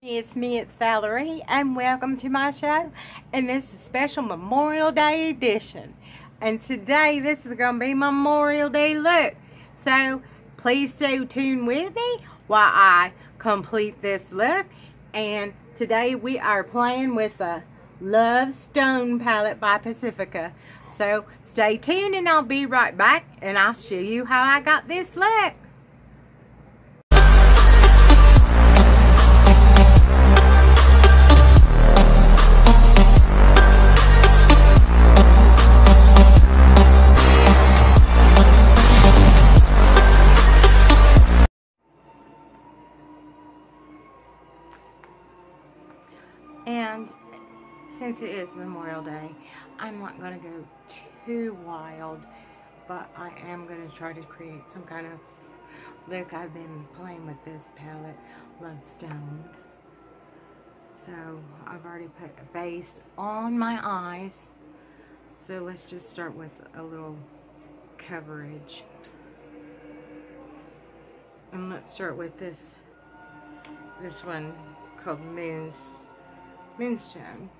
It's me, it's Valerie, and welcome to my show. And this is special Memorial Day edition. And today, this is going to be Memorial Day look. So, please stay tuned with me while I complete this look. And today, we are playing with the Love Stoned palette by Pacifica. So, stay tuned and I'll be right back and I'll show you how I got this look. Since it is Memorial Day, I'm not going to go too wild, but I am going to try to create some kind of look. I've been playing with this palette, Love Stoned. So I've already put a base on my eyes. So let's just start with a little coverage. And let's start with this this one called Moons Moonstone.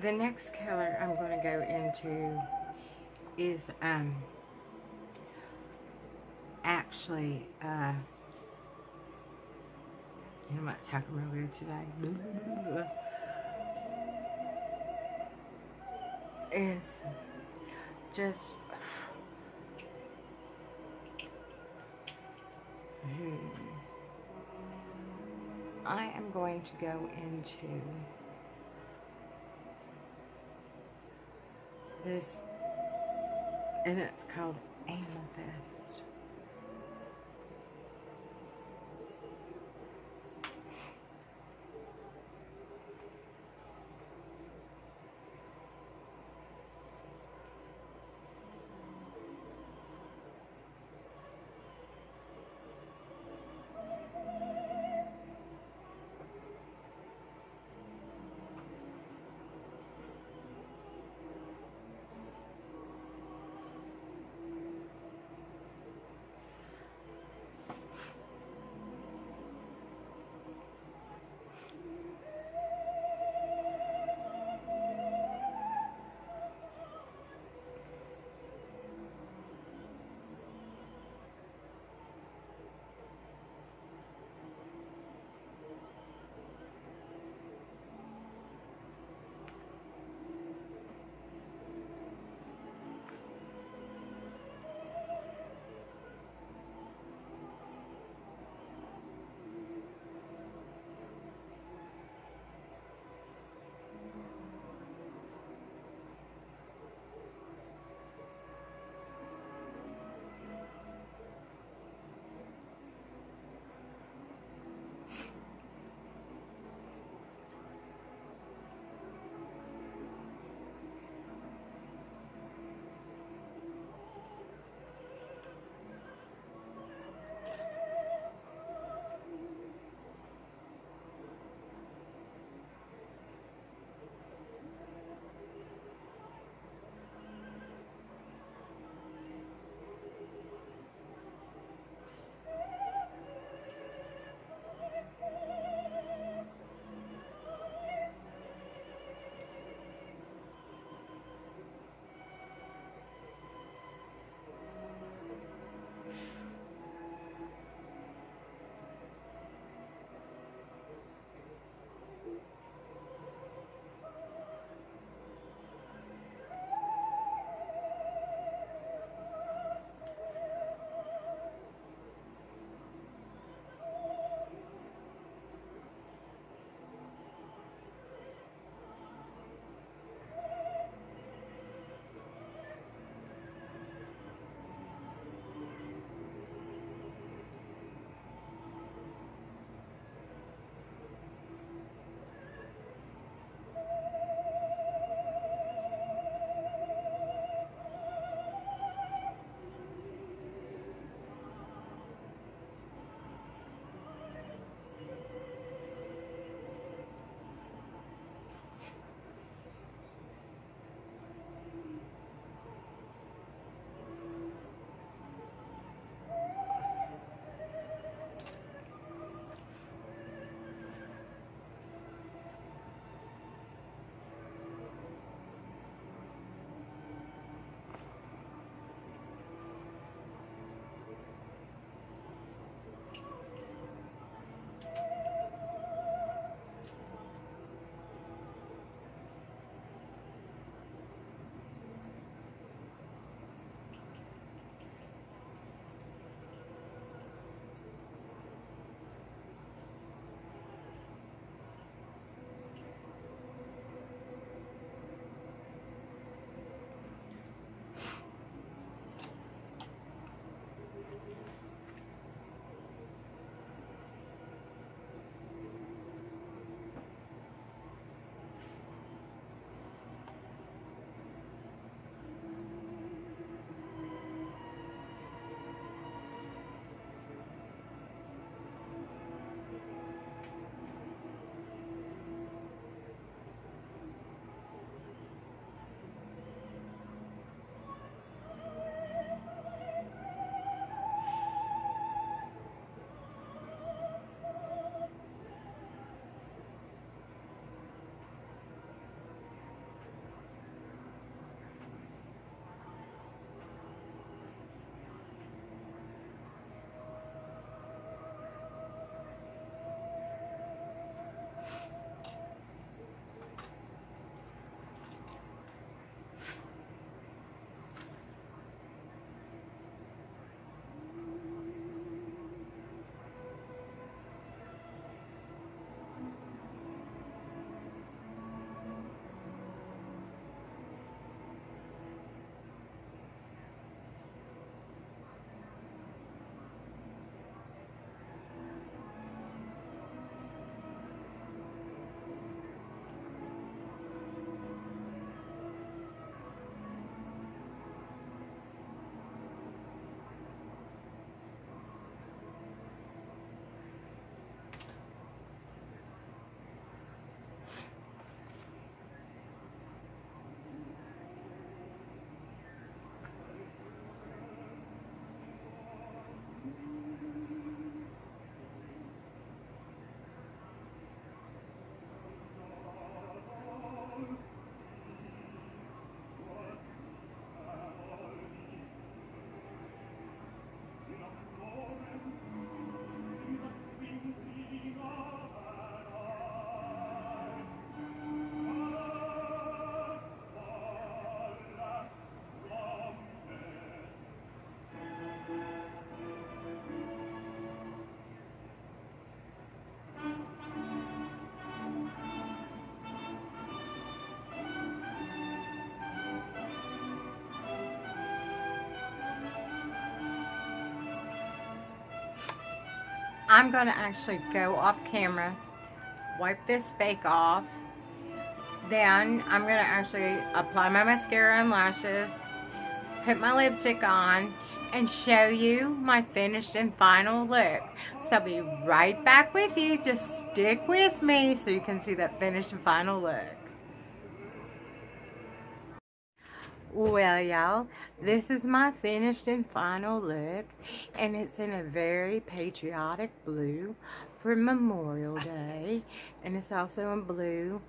The next color I'm going to go into is um actually uh know what talking real good today. Is just hmm, I am going to go into this, and it's called Amethyst. I'm going to actually go off camera, wipe this bake off. Then I'm going to actually apply my mascara and lashes, put my lipstick on, and show you my finished and final look. So I'll be right back with you. Just stick with me so you can see that finished and final look. Well, y'all, this is my finished and final look, and it's in a very patriotic blue for Memorial Day, and it's also in blue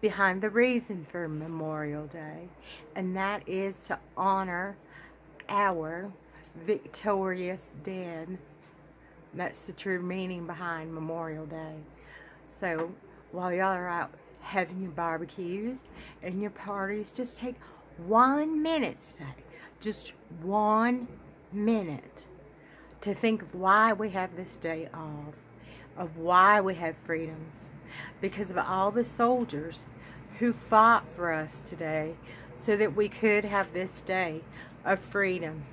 behind the reason for Memorial Day, and that is to honor our victorious dead. That's the true meaning behind Memorial Day. So, while y'all are out having your barbecues and your parties, just take one minute today, just one minute, to think of why we have this day off, of why we have freedoms, because of all the soldiers who fought for us today so that we could have this day of freedom.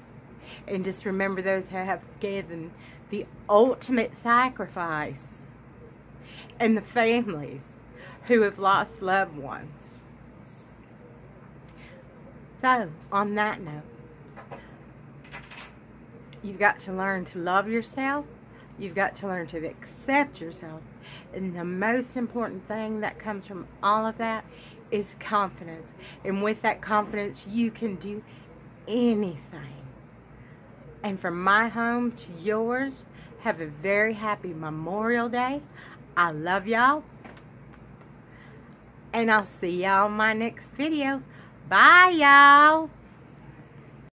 And just remember those who have given the ultimate sacrifice and the families who have lost loved ones. So, on that note, you've got to learn to love yourself. You've got to learn to accept yourself. And the most important thing that comes from all of that is confidence. And with that confidence, you can do anything. And from my home to yours, have a very happy Memorial Day. I love y'all. And I'll see y'all in my next video. Bye, y'all.